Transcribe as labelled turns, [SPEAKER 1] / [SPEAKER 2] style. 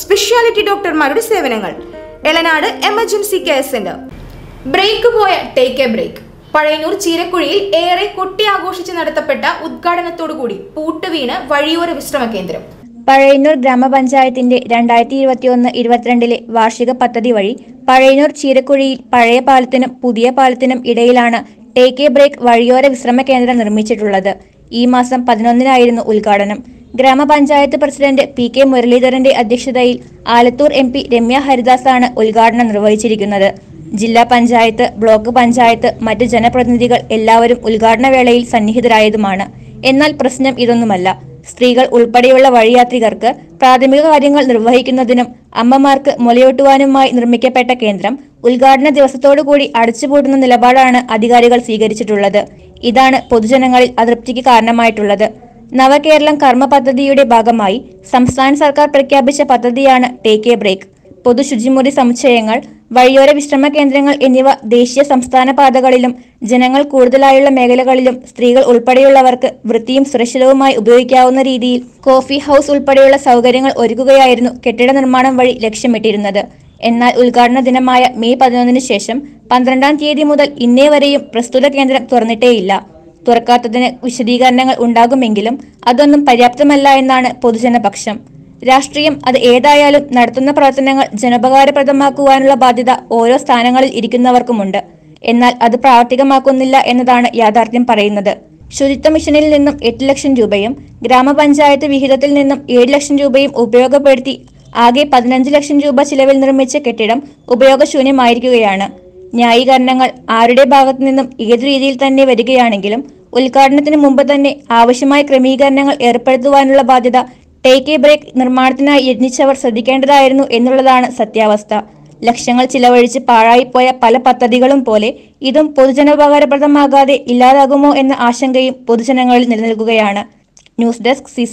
[SPEAKER 1] Speciality ഡോക്ടർമാരുടെ സേവനങ്ങൾ. Elanad emergency care centre. Break പോയ ടേക്ക് എ ബ്രേക്ക്. പഴയന്നൂർ ചീരക്കുഴിയിൽ ഏറെ കൊട്ടി ആഘോഷിച്ച് നടത്തപ്പെട്ട ഉദ്ഘാടനത്തോടുകൂടി പൂട്ടുവീണ് വഴിയോര വിശ്രമ കേന്ദ്രം.
[SPEAKER 2] പഴയന്നൂർ ഗ്രാമപഞ്ചായത്തിന്റെ രണ്ടായിരത്തി ഇരുപത്തിയൊന്ന് ഇരുപത്തിരണ്ടിലെ വാർഷിക പദ്ധതി വഴി പഴയന്നൂർ ചീരക്കുഴിയിൽ പഴയ പാലത്തിനും പുതിയ പാലത്തിനും ഇടയിലാണ് ടേക്ക് എ ബ്രേക്ക് വഴിയോര വിശ്രമ കേന്ദ്രം നിർമ്മിച്ചിട്ടുള്ളത്. ഈ മാസം പതിനൊന്നിനായിരുന്നു ഉദ്ഘാടനം. ഗ്രാമപഞ്ചായത്ത് പ്രസിഡന്റ് പി കെ മുരളീധരന്റെ അധ്യക്ഷതയിൽ ആലത്തൂർ എം പി രമ്യ ഹരിദാസാണ് ഉദ്ഘാടനം നിർവഹിച്ചിരിക്കുന്നത്. ജില്ലാ പഞ്ചായത്ത് ബ്ലോക്ക് പഞ്ചായത്ത് മറ്റ് ജനപ്രതിനിധികൾ എല്ലാവരും ഉദ്ഘാടന വേളയിൽ സന്നിഹിതരായതുമാണ്. എന്നാൽ പ്രശ്നം ഇതൊന്നുമല്ല. സ്ത്രീകൾ ഉൾപ്പെടെയുള്ള വഴിയാത്രികർക്ക് പ്രാഥമിക കാര്യങ്ങൾ നിർവഹിക്കുന്നതിനും അമ്മമാർക്ക് മുലയൂട്ടുവാനുമായി നിർമ്മിക്കപ്പെട്ട കേന്ദ്രം ഉദ്ഘാടന ദിവസത്തോടുകൂടി അടച്ചുപൂട്ടുന്ന നിലപാടാണ് അധികാരികൾ സ്വീകരിച്ചിട്ടുള്ളത്. ഇതാണ് പൊതുജനങ്ങളിൽ അതൃപ്തിക്ക് കാരണമായിട്ടുള്ളത്. നവകേരളം കർമ്മ പദ്ധതിയുടെ ഭാഗമായി സംസ്ഥാന സർക്കാർ പ്രഖ്യാപിച്ച പദ്ധതിയാണ് ടേക്ക് എ ബ്രേക്ക്. പൊതു ശുചിമുറി സമുച്ചയങ്ങൾ വഴിയോര വിശ്രമ കേന്ദ്രങ്ങൾ എന്നിവ ദേശീയ സംസ്ഥാന പാതകളിലും ജനങ്ങൾ കൂടുതലായുള്ള മേഖലകളിലും സ്ത്രീകൾ ഉൾപ്പെടെയുള്ളവർക്ക് വൃത്തിയും സുരക്ഷിതവുമായി ഉപയോഗിക്കാവുന്ന രീതിയിൽ കോഫി ഹൗസ് ഉൾപ്പെടെയുള്ള സൗകര്യങ്ങൾ ഒരുക്കുകയായിരുന്നു കെട്ടിട നിർമ്മാണം വഴി ലക്ഷ്യമിട്ടിരുന്നത്. എന്നാൽ ഉദ്ഘാടന ദിനമായ മെയ് പതിനൊന്നിന് ശേഷം പന്ത്രണ്ടാം തീയതി മുതൽ ഇന്നേ വരെയും പ്രസ്തുത കേന്ദ്രം തുറന്നിട്ടേയില്ല. തുറക്കാത്തതിന് വിശദീകരണങ്ങൾ ഉണ്ടാകുമെങ്കിലും അതൊന്നും പര്യാപ്തമല്ല എന്നാണ് പൊതുജനപക്ഷം രാഷ്ട്രീയം അത് ഏതായാലും നടത്തുന്ന പ്രവർത്തനങ്ങൾ ജനോപകാരപ്രദമാക്കുവാനുള്ള ബാധ്യത ഓരോ സ്ഥാനങ്ങളിൽ ഇരിക്കുന്നവർക്കുമുണ്ട്. എന്നാൽ അത് പ്രാവർത്തികമാക്കുന്നില്ല എന്നതാണ് യാഥാർത്ഥ്യം പറയുന്നത്. ശുചിത്വ മിഷനിൽ നിന്നും എട്ട് ലക്ഷം രൂപയും ഗ്രാമപഞ്ചായത്ത് വിഹിതത്തിൽ നിന്നും ഏഴ് ലക്ഷം രൂപയും ഉപയോഗപ്പെടുത്തി ആകെ പതിനഞ്ച് ലക്ഷം രൂപ ചിലവിൽ നിർമ്മിച്ച കെട്ടിടം ഉപയോഗശൂന്യമായിരിക്കുകയാണ്. ന്യായീകരണങ്ങൾ ആരുടെ ഭാഗത്തു നിന്നും ഏതു രീതിയിൽ തന്നെ വരികയാണെങ്കിലും ഉദ്ഘാടനത്തിന് മുമ്പ് തന്നെ ആവശ്യമായ ക്രമീകരണങ്ങൾ ഏർപ്പെടുത്തുവാനുള്ള ബാധ്യത ടേക്ക് എ ബ്രേക്ക് നിർമ്മാണത്തിനായി യത്നിച്ചവർ ശ്രദ്ധിക്കേണ്ടതായിരുന്നു എന്നുള്ളതാണ് സത്യാവസ്ഥ. ലക്ഷങ്ങൾ ചിലവഴിച്ച് പാഴായിപ്പോയ പല പദ്ധതികളും പോലെ ഇതും പൊതുജനോപകാരപ്രദമാകാതെ ഇല്ലാതാകുമോ എന്ന ആശങ്കയും പൊതുജനങ്ങളിൽ നിലനിൽക്കുകയാണ്. News desk C